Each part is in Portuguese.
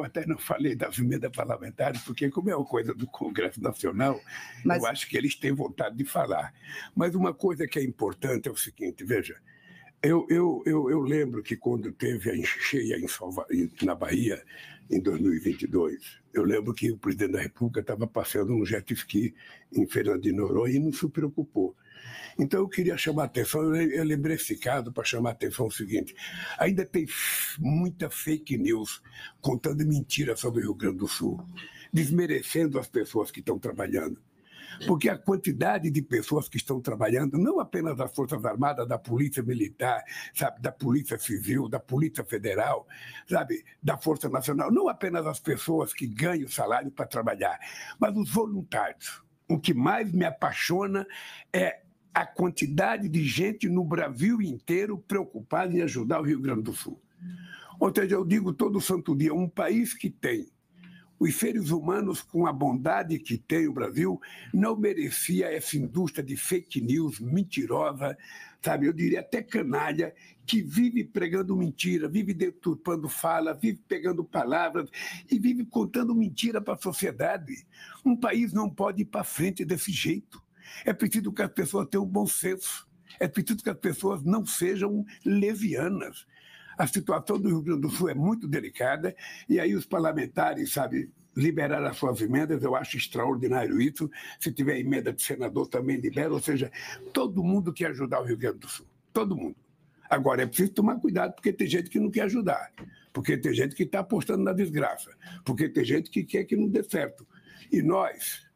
Eu até não falei das emendas parlamentares, porque, como é uma coisa do Congresso Nacional, Mas... eu acho que eles têm vontade de falar. Mas uma coisa que é importante é o seguinte: veja, eu, eu, eu, eu lembro que quando teve a encheia em Salva... na Bahia, em 2022, eu lembro que o presidente da República estava passeando um jet ski em Fernando de Noronha e não se preocupou. Então eu queria chamar a atenção, eu lembrei esse caso para chamar a atenção o seguinte: ainda tem muita fake news contando mentiras sobre o Rio Grande do Sul, desmerecendo as pessoas que estão trabalhando. Porque a quantidade de pessoas que estão trabalhando, não apenas das Forças Armadas, da Polícia Militar, sabe, da Polícia Civil, da Polícia Federal, sabe, da Força Nacional, não apenas as pessoas que ganham salário para trabalhar, mas os voluntários. O que mais me apaixona é a quantidade de gente no Brasil inteiro preocupada em ajudar o Rio Grande do Sul. Ou seja, eu digo todo santo dia, um país que tem os seres humanos com a bondade que tem o Brasil não merecia essa indústria de fake news mentirosa, sabe? Eu diria até canalha, que vive pregando mentira, vive deturpando fala, vive pegando palavras e vive contando mentira para a sociedade. Um país não pode ir para frente desse jeito. É preciso que as pessoas tenham bom senso. É preciso que as pessoas não sejam levianas. A situação do Rio Grande do Sul é muito delicada e aí os parlamentares, sabe, liberar as suas emendas, eu acho extraordinário isso. Se tiver emenda de senador, também libera. Ou seja, todo mundo quer ajudar o Rio Grande do Sul. Todo mundo. Agora, é preciso tomar cuidado, porque tem gente que não quer ajudar. Porque tem gente que está apostando na desgraça. Porque tem gente que quer que não dê certo. E nós,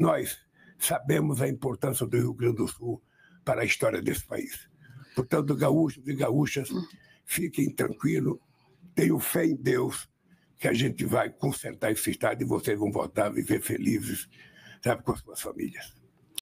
nós, sabemos a importância do Rio Grande do Sul para a história desse país. Portanto, gaúchos e gaúchas, fiquem tranquilos, tenham fé em Deus, que a gente vai consertar esse estado e vocês vão voltar a viver felizes, sabe, com as suas famílias.